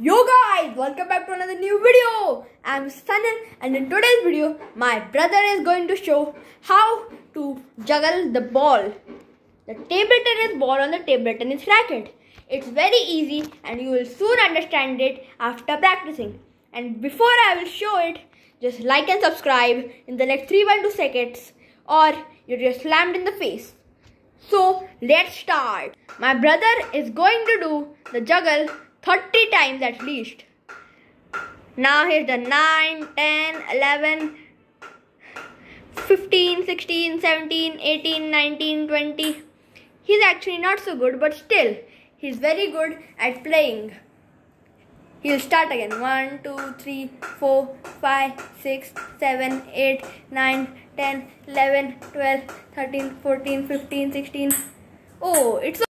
Yo guys, welcome back to another new video. I'm Sanil and in today's video, my brother is going to show how to juggle the ball. The table tennis ball on the table tennis racket. It's very easy and you will soon understand it after practicing. And before I will show it, just like and subscribe in the next 312 seconds or you're just slammed in the face. So let's start. My brother is going to do the juggle 30 times at least. Now here's the 9, 10, 11, 15, 16, 17, 18, 19, 20. He's actually not so good, but still, he's very good at playing. He'll start again. 1, 2, 3, 4, 5, 6, 7, 8, 9, 10, 11, 12, 13, 14, 15, 16. Oh, it's